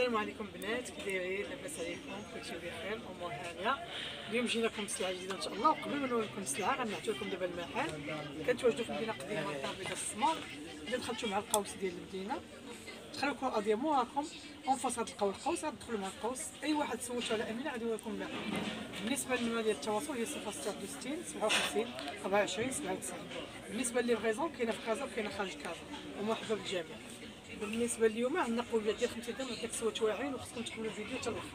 السلام عليكم بنات. كي دايرين لاباس عليكم كلشي بخير امور هانية. اليوم جينا لكم بسلعه جديدة إن شاء الله. وقبل ما نوريكم السلعه غنعطيو لكم دابا المحل. كنتواجدوا في المدينة القديمه الدار البيضاء السمار اذا دخلتوا مع القوس ديال المدينة. دخلوا لكم القضية موراكم en face غتلقاو القوس غتدخلوا مع القوس. أي واحد سولتو على أمينة غادي يوريكم المحل. بالنسبة للنمره ديال التواصل هي 066 57 24 97 بالنسبة لل livraison كاينة في كازا وكاينة خارج كازا. ومرحبا بالجميع بالنسبة لليوم عندنا قبيله ديال 5 درهم عندك سوات واعرين وخصكم تكملوا الفيديو حتى الآخر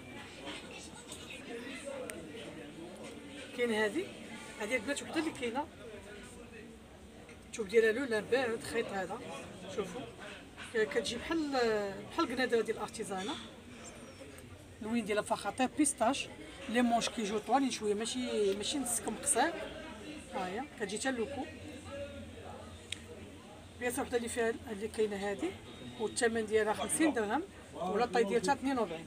كاين هذه؟ هذه البنات وحدة اللي كاينة. شوف ديالها لولا بارد خيط هذا. شوفوا. كتجي بحال بحال قنادره ديال الارتيزانا الوين ديالها فيها خطير بيستاش. لي مونش كيجيو طوالين شوية ماشي ماشي نسكم قصير. ها هي كتجي حتى اللوكو بياسه وحده اللي فيها اللي كاينة هذه والثمن ديالها 50 درهم ولا الطاي ديالها 42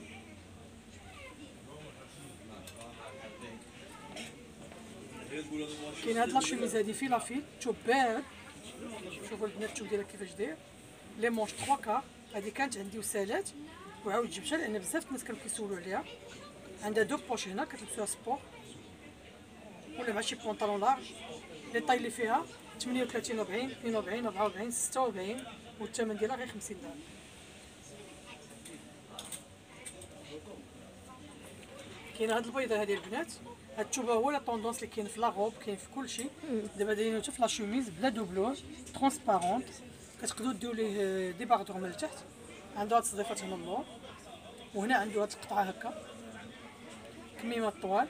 كاين هاد لاشوميز هادي في لافيل تشوف بارد شوفوا البنات تشوف ديالها كيفاش داير. لي مونش 3 كار هادي كانت عندي وسالات وعاود جبتها لأن بزاف الناس كانوا كيسولوا عليها. عندها deux poches هنا كتلبسوها sport. ولا مع شي pantalon large. les tailles اللي فيها 38 40 42 44 46 والثمن ديالها غير 50 درهم كاين هاد البيضة هادي البنات. هاد التوبه هو la tendance اللي كاين في la robe كاين في كلشي. دابا دايرين حتى في les chemises بلا doublage transparente كتقدروا ديروا ليه débardeur من التحت. عنده هاد الصديفات هنا اللور. وهنا عنده هاد القطعة هكا. كميمة طوال.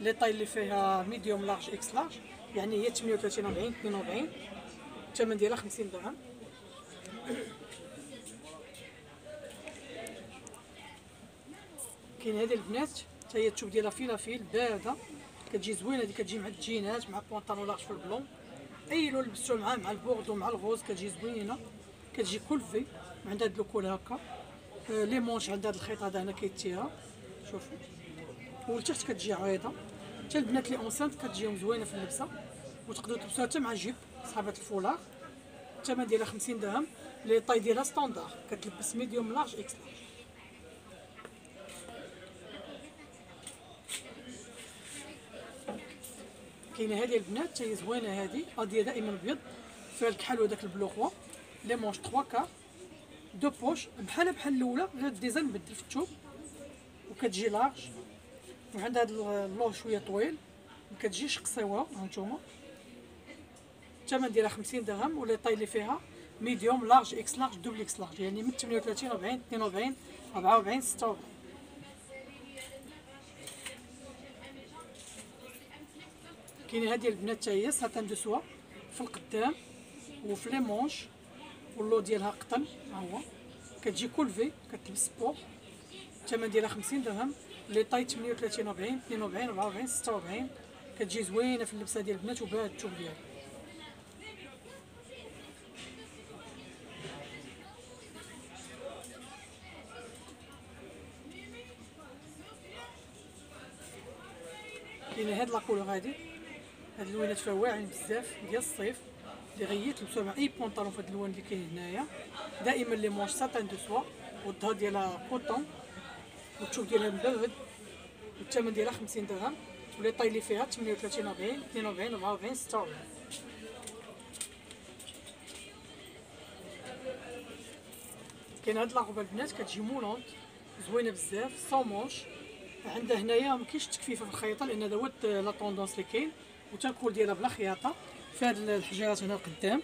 les tailles اللي فيها medium large X large يعني هي 38 40 42 الثمن ديالها 50 درهم. كاين هذه البنات حتى هي الثوب ديالها fil à fil باردة. كتجي زوينة هذه كتجي مع ال jeanات مع pantalon large في ال blanc أي لون لبستو معاه مع البوردو مع ال rose كتجي زوينة. كتجي كل في عندها هاد لوكول هكا. آه لي مونش عندها هاد الخيط هذا هنا كيتيها. شوفوا ولتحت كتجي عريضه حتى البنات اللي اونسانت كتجيهم زوينة في اللبسة وتقدروا تلبسوها حتى مع جيب صحابات الفولار الثمن ديالها 50 درهم لي طاي ديالها ستوندار كتلبس ميديوم لارج إكس لارج. كاينة هذه البنات حتى هي زوينة هذه هذه دائما ابيض فيها الكحل وداك البلوغوا. لي مونش 3 كا. دو بوش. بحال بحال الأولى غير الديزاين مبدل في الثوب وكتجي لارج. وعندها هذا اللور شوية طويل ما كتجيش قصيوه هانتوما. الثمن ديالها 50 درهم ولا طاي اللي فيها ميديوم لارج إكس لارج دوبل إكس لارج يعني من 38 40 42 44 46 كاينة هذه البنات حتى هي satin de soie في القدام وفي les manches واللو ديالها قطن ها هو. كتجي col V كتلبس بو الثمن ديالها 50 درهم. les tailles 38 40 42 44 46 كتجي زوينة في اللبسة ديال البنات وبارد الثوب ديالها. كاينة هاد la couleur هادي. هاد اللوينات فيها واعرين بزاف ديال الصيف. اللي غيت لبسوها مع أي بونطالون في هاد اللون اللي كاين هنايا. دائما les manches satin de soie. والظهر ديالها coton والثوب ديالها مبرد والثمن ديالها 50 درهم. و les tailles اللي فيها 38 40 42 44 46 كاين هاد la robe البنات كتجي moulante زوينة بزاف sans manches عندها هنايا ما كاينش تكفيفة في الخياطة لأن هذا هو la tendance اللي كاين. وتاكل ديالها بلا خياطة. في هاد الحجيرات هنا القدام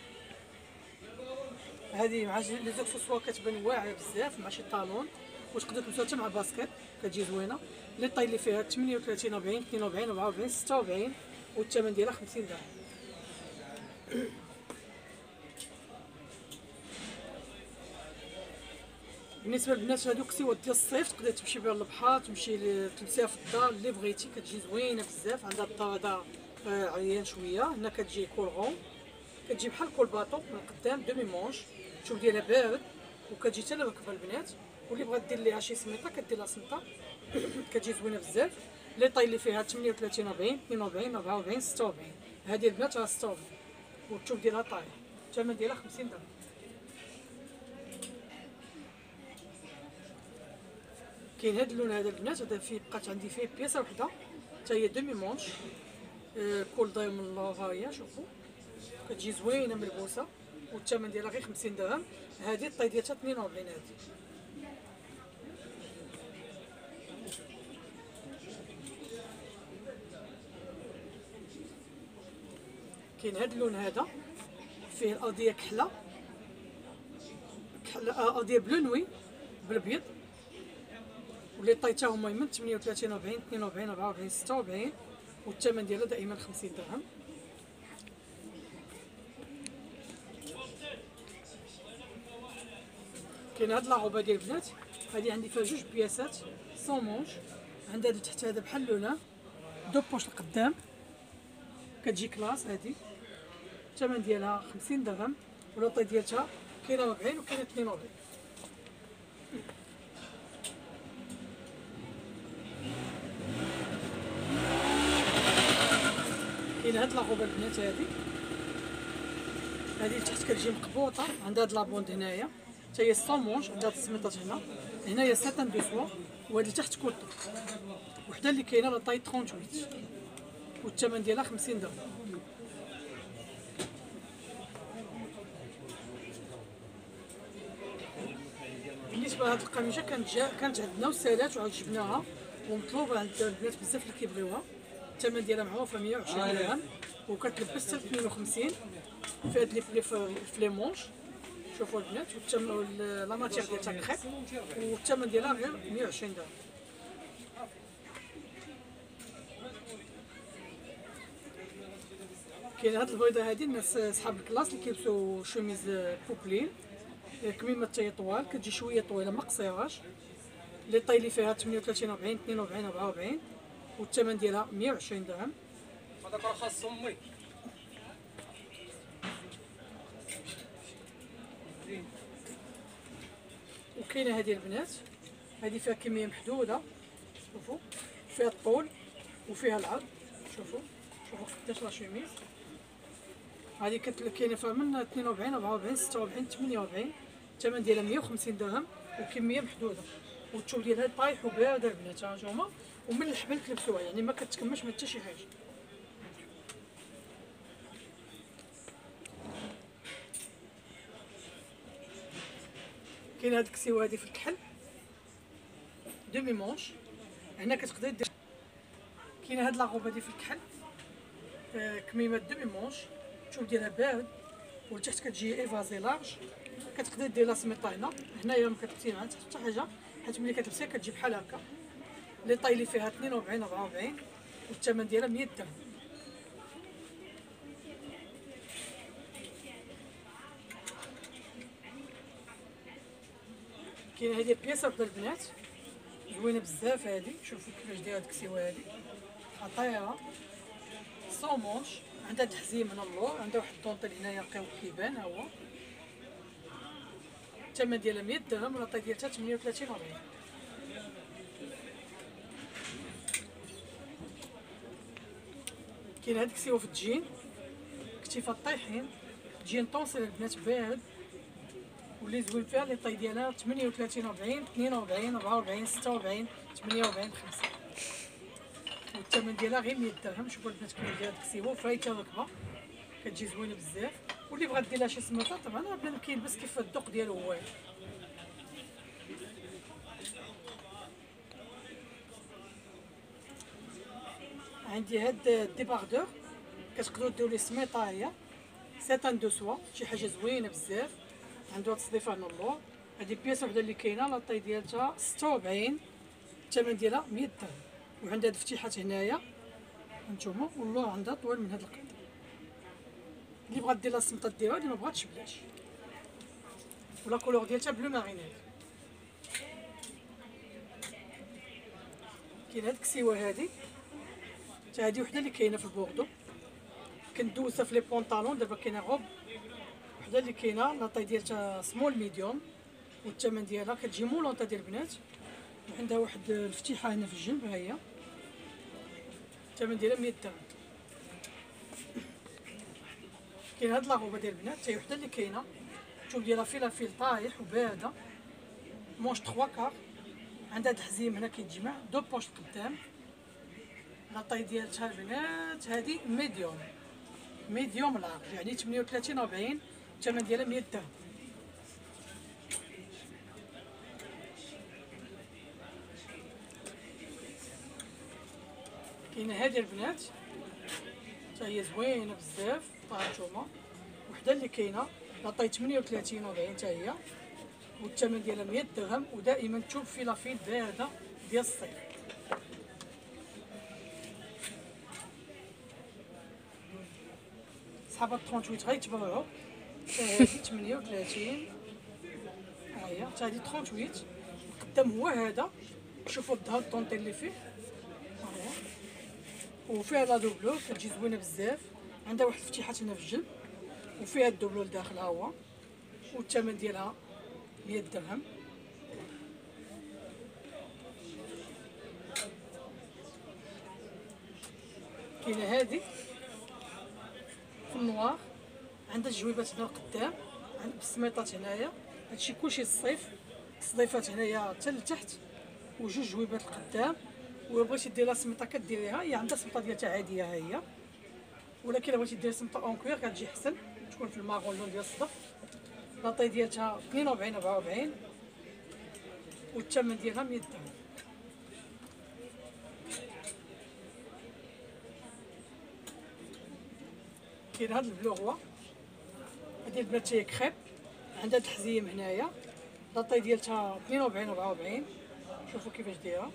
هذه مع les accessoires كتبان واعرة بزاف مع شي talon. وتقدر تلبسها حتى مع ال basket كتجي زوينه les tailles اللي فيها 38 40 42 44 46 والثمن ديالها 50 درهم بالنسبة للبنات هذوك سيوات ديال الصيف تقدر تمشي بها للبحر تمشي تلبسيها في الدار اللي بغيتي كتجي زوينه بزاف عندها آه، عيان شوية هنا كتجي كولغون كتجي بحال كول باطو من القدام دومي مونش شوف ديالها بارد وكتجي حتى لركبه البنات واللي بغات دير ليها شي سميطة كدير لها سميطة. كتجي زوينة بزاف. لي طاي اللي فيها 38 40 42 44 46 هذه البنات راه 46 والثوب ديالها طايح الثمن ديالها 50 درهم. كاين هاد اللون هذا البنات. هذا فيه بقات عندي فيه بياسة وحدة. حتى هي دومي مونش آه كل دايم ها هي شوفوا كتجي زوينة ملبوسة. والثمن ديالها غير 50 درهم. هذه الطاي ديالها 42 هذه كاين هاد اللون هذا فيه الارضيه كحلة. كحلة ارضيه بلو نوي بالابيض ولي طايتا هما من 38 40 42 44 46 والثمن ديالها دائما 50 درهم. كاين هاد لاغوبا ديال البنات هادي عندي فيها جوج بياسات سون مونش عندها هذا تحت هذا بحال لونا دو بوش القدام. كتجي كلاس هادي. الثمن ديالها 50 درهم والوطي ديالها كاينة 40 وكاينة 42 كاين هاد لاغوبا البنات هادي. هادي تحت كتجي مقبوطة عندها هاد لابوند هنايا. حتى هي الصومونج عندها السميطات هنا. هنايا ساتان دو سوا وهادي تحت كوطو وحدة اللي كاينة لا طاي 38 والثمن ديالها 50 درهم. بالنسبة لهاد القميجة كانت جا كانت عندنا وسالات وعاد جبناها ومطلوبة عند البنات بزاف اللي كيبغيوها. الثمن ديالها معروفة 120 درهم وكتلبس حتى 52 في هاد لي ف les manches شوفوا البنات والثمن la matière ديالها كريب والثمن ديالها غير 120 درهم. كاين هاد البيضه هادي الناس صحاب ال classe اللي كيلبسوا chemise popeline كميمه تاهي طوال كتجي شوية طويلة ما قصيراش. اللي فيها 38 40 42 44 والثمن ديالها 120 درهم. هذاك راه خاص امي وكاينة هذه البنات هذه فيها كمية محدودة شوفوا فيها الطول وفيها العرض شوفوا شوفوا قداش لا شوميز. هذه كاينة فيها من 42 44 46 48 الثمن ديالها 150 درهم وكمية محدودة. والثوب ديالها طايح وبارده البنات ها نتوما ومن الحبل تلبسوها يعني ما كتكمش ما حتى شي حاجة. كاين هاد الكسيوة هادي في الكحل. demi-manches هنا كتقدر دير كاين هاد la robe هادي في الكحل. آه، كميمة demi-manches الثوب ديالها بارد ولتحت كتجي évasée large كتقدر دير لا هنا هنايا ما كتلبسي معها حتى حاجة حيت ملي كتلبسيها كتجي بحال هكا. لي طاي اللي فيها 42 44 والثمن ديالها 100 درهم. كاينة هذه بياسه وحده البنات زوينة بزاف هذه شوفوا كيفاش دايرة هاد الكسيوة هذه عطيره سون مونش عندها تحزيم من اللور عندها واحد الطونطيل هنايا نقيو كيبان ها هو. الثمن ديالها 100 درهم والعطاي ديالها 38 40 كاين هاد الكسيوه في الجين كتيفات طايحين جين طونسي البنات بارد واللي زوين فيها لي طاي ديالها 38 40 42 44 46 48 50 والثمن ديالها غير 100 درهم شوفوا البنات كيفاش دايره الكسيوه فايته ركبه كتجي زوينة بزاف. واللي بغات دير لها شي سميطه طبعا راه بنادم كيلبس كيف الذوق ديالو هو. عندي هاد ال débardeur. كتقدروا ديروا ليه سميطه هي satin de soie. شي حاجة زوينة بزاف. عنده هاد الصديفة هنا اللور. هادي pièce وحدة اللي كاينة. la taille ديالها 46 الثمن ديالها 100 درهم. وعندها الفتيحات هنايا هانتوما واللور عندها طويل من هاد القد اللي بغات دير لا السمطه ديرها اللي ما بغاتش بلاش. و la couleur ديالها bleu marine كاين هاد الكسيوة هادي. حتى هادي وحدة اللي كاينة في البوردو. كنت دوزها في les pantalons دابا كاينة غوب. وحدة اللي كاينة la taille ديالها small medium والثمن ديالها كتجي moulante ديال البنات. وعندها واحد الفتيحة هنا في الجنب ها هي الثمن ديالها 100 درهم كاين هاد la robe ديال البنات حتى هي وحدة اللي كاينة الثوب ديالها fil à fil طايح وبارده manches 3 كار عندها تحزيم هنا كيتجمع deux poches قدام. la taille ديالتها البنات هادي medium medium large يعني 38 40 الثمن ديالها 100 درهم كاينة هادي البنات. حتى هي زوينة بزاف ها نتوما. وحدة اللي كاينة لاطاي 38 و40 حتى هي. والثمن ديالها 100 درهم ودائما تشوف في لافيل بارده ديال الصيف. صحاب 38 غيتبرعوا هادي 38 ها هي حتى هادي 38 القدام هو هذا. شوفوا الظهر الطونطيل اللي فيه. وفيها la doublure كتجي زوينة بزاف. عندها واحد الفتيحات هنا في الجنب وفيها ال doublure لداخل ها هو والثمن ديالها 100 درهم كاينة هادي في ال noir. عندها الجويبات هنا القدام عند بالسميطات هنايا. هادشي كلشي الصيف الصديفات هنايا حتى لتحت وجوج جويبات القدام وبغيتي ديرها سميطة كديريها هي عندها سميطة ديالها عادية ها هي ولكن الا بغيتي دير سميطة en cuir كتجي أحسن تكون في ال marron ديال الصدف la taille ديالها 42 44 والثمن ديالها 100 درهم. كاين هاد ال bleu roi. هادي البنات هي كريب عندها تحزيم هنايا. la taille ديالها 42 44 شوفوا كيفاش دايرة.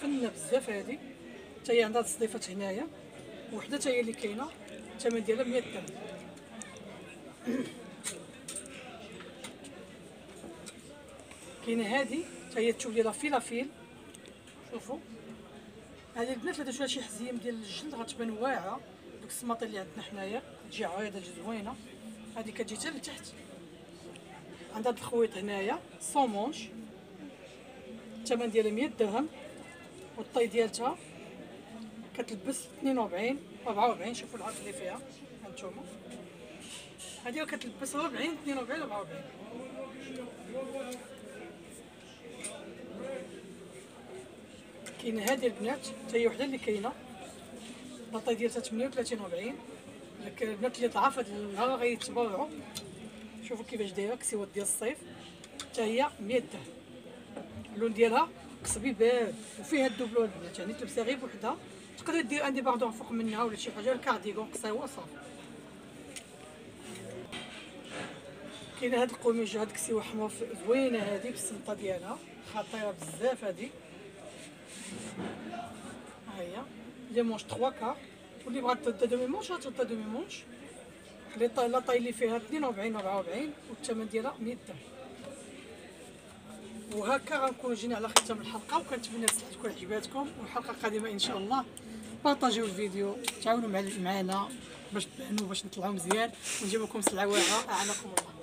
فنة بزاف هادي. حتى هي عندها تصديفات هنايا. وحدة حتى هي اللي كاينة. الثمن ديالها 100 درهم. كاينة هادي. حتى هي الثوب ديالها fil à fil شوفوا. هذه البنات اللي درتو شي حزيم ديال الجلد غتبان واعرة. دوك السماطه اللي عندنا حنايا. تجي عريضه تجي زوينة. هذه كتجي حتى لتحت. عندها الخويط هنايا. سون مونش الثمن ديالها 100 درهم والطي ديالتها كتلبس 42 44 شوفوا العرض اللي فيها هانتوما. هذه كتلبس 40 42 44 كاين هذه البنات حتى هي وحدة اللي كاينة. la taille ديالها 38 40 لك البنات اللي ضعاف هاد النهار غيتبرعوا. شوفوا كيفاش دايرة كسيوات ديال الصيف. حتى هي 100 درهم. اللون ديالها قصبي بارد وفيها ال doublure البنات يعني تلبسها غير بوحدها. تقدر دير عندي pardon فوق منها ولا شي حاجة الكارديغون قصيوه صافي كاينة هاد القميجه هاد الكسيوه حمر زوينة هادي بالسمطة ديالها خطيرة بزاف هادي. ها هي. les manches 3 كار واللي بغات تا demi manches تا demi manches. لي la taille اللي فيها 42 44 والثمن ديالها 100 درهم. وهكا غنكونوا جينا على ختام الحلقة وكنتمنى تكون عجباتكم والحلقة القادمة إن شاء الله بارطاجيو الفيديو تعاونوا معنا باش تبانوا باش نطلعوا مزيان ونجيب لكم سلعه واعرة اعانكم الله.